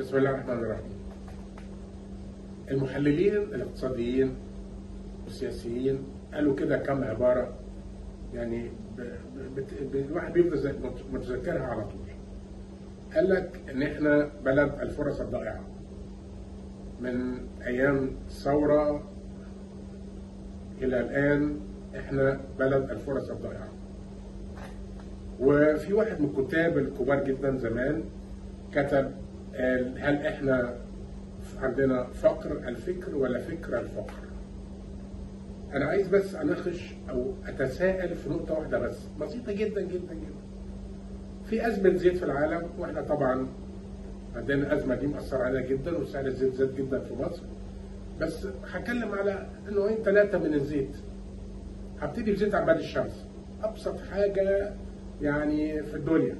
بسم الله الرحمن الرحيم. المحللين الاقتصاديين والسياسيين قالوا كده كم عبارة يعني. الواحد بيفضل متذكرها على طول. قال لك إن إحنا بلد الفرص الضائعة. من أيام الثورة إلى الآن إحنا بلد الفرص الضائعة. وفي واحد من الكتاب الكبار جدا زمان كتب هل إحنا عندنا فقر الفكر ولا فكر الفقر؟ أنا عايز بس أناقش أو أتساءل في نقطة واحدة بس. بسيطة جدا جدا جدا. في أزمة زيت في العالم وإحنا طبعا عندنا الازمه دي مأثرة علينا جدا وسعر الزيت زاد جدا في مصر. بس هتكلم على نوعين ثلاثة من الزيت. هبتدي بزيت عباد الشمس. أبسط حاجة يعني في الدنيا.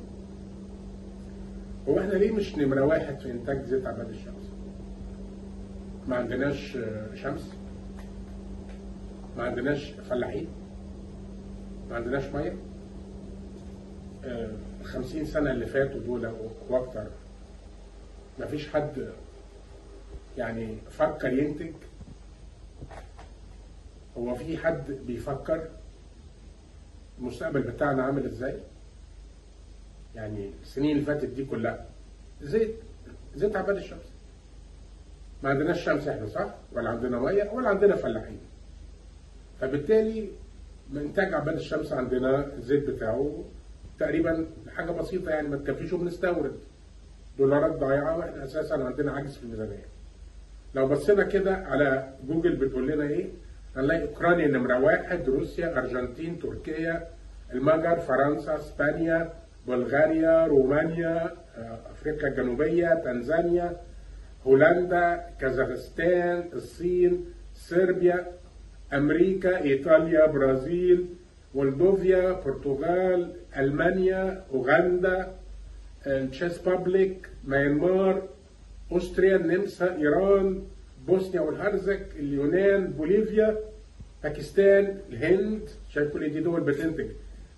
هو إحنا ليه مش نمرة واحد في إنتاج زيت عباد الشمس؟ ما عندناش آه، شمس؟ ما عندناش فلاحين؟ ما عندناش مية؟ آه، خمسين سنة اللي فاتوا دول وأكتر ما فيش حد يعني فكر ينتج هو في حد بيفكر المستقبل بتاعنا عامل إزاي؟ يعني السنين اللي فاتت دي كلها. زيت زيت عباد الشمس. ما عندناش شمس إحنا صح؟ ولا عندنا مية ولا عندنا فلاحين. فبالتالي انتاج عباد الشمس عندنا الزيت بتاعه تقريبا حاجة بسيطة يعني ما تكفيش وبنستورد دولارات ضايعة وإحنا أساسا عندنا عجز في الميزانية. لو بصينا كده على جوجل بتقول لنا إيه؟ هنلاقي أوكرانيا نمرة واحد روسيا أرجنتين تركيا المجر فرنسا إسبانيا بلغاريا رومانيا آه، أفريقيا الجنوبية تنزانيا هولندا كازاخستان الصين صربيا أمريكا إيطاليا برازيل مولدوفيا برتغال ألمانيا أوغندا ال Czech Republic ميانمار Austria النمسا إيران بوسنيا والهرزك اليونان بوليفيا باكستان الهند. شايف كل دي دول بتنتج.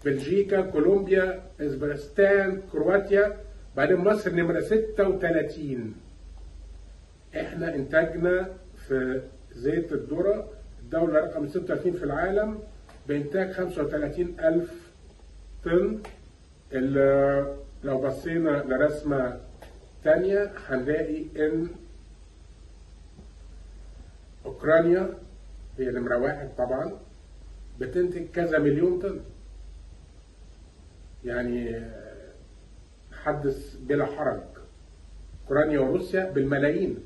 بلجيكا كولومبيا أوزبكستان كرواتيا بعدين مصر نمرة 36 إحنا إنتاجنا في زيت الذرة الدولة رقم 36 في العالم بإنتاج 35 ألف طن. لو بصينا لرسمة تانية هنلاقي إن أوكرانيا هي نمرة واحد طبعا بتنتج كذا مليون طن. يعني حدث بلا حرج. أوكرانيا وروسيا بالملايين.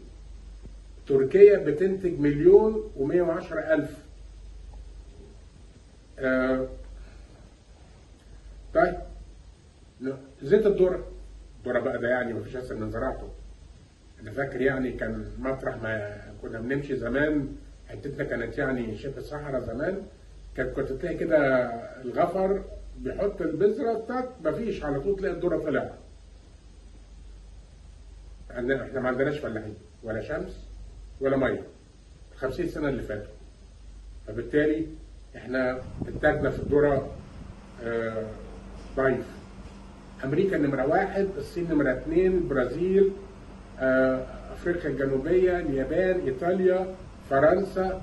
تركيا بتنتج مليون ومية وعشرة ألف. آه طيب. زيت الذرة. الذرة بقى ده يعني مفيش أسهل من زراعته. أنا فاكر يعني كان مطرح ما كنا بنمشي زمان. حتتنا كانت يعني شبه صحراء زمان. كانت كنت تلاقي كده الغفر بيحط البذرة بتاعت مفيش على طول تلاقي الذرة طلع عندنا إحنا ما عندناش فلاحين ولا شمس ولا مية. 50 سنة اللي فاتوا. فبالتالي إحنا انتاجنا في الذرة آه، ضعيف. أمريكا نمرة واحد الصين نمرة اثنين البرازيل آه، أفريقيا الجنوبية اليابان إيطاليا فرنسا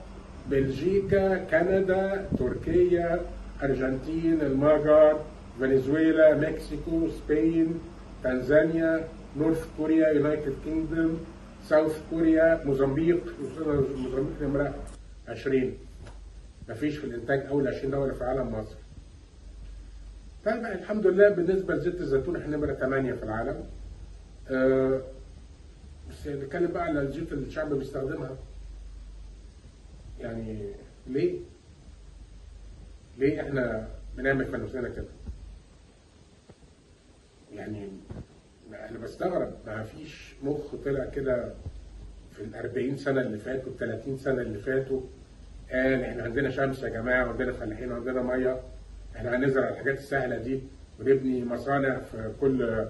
بلجيكا كندا تركيا ارجنتين المجر فنزويلا مكسيكو سبين تنزانيا North Korea United Kingdom South Korea موزمبيق وصلنا موزمبيق نمرة 20 مفيش في الإنتاج أول 20 دولة في العالم مصر طيب الحمد لله بالنسبة لزيت الزيتون إحنا نمرة 8 في العالم. أه بس نتكلم بقى على الزيوت اللي الشعب بيستخدمها. يعني ليه؟ ليه إحنا بنعمل في نفسنا كده؟ يعني أنا بستغرب ما فيش مخ طلع كده في ال 40 سنة اللي فاتوا ال 30 سنة اللي فاتوا قال إحنا عندنا شمس يا جماعة وعندنا فلاحين وعندنا مية إحنا هنزرع الحاجات السهلة دي ونبني مصانع في كل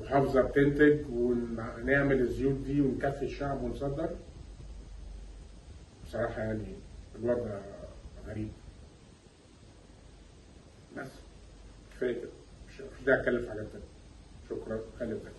محافظة بتنتج ونعمل الزيوت دي ونكفي الشعب ونصدر بصراحة يعني الوضع غريب بس. كفايه في حاجات تانية. شكرا. خلي بالك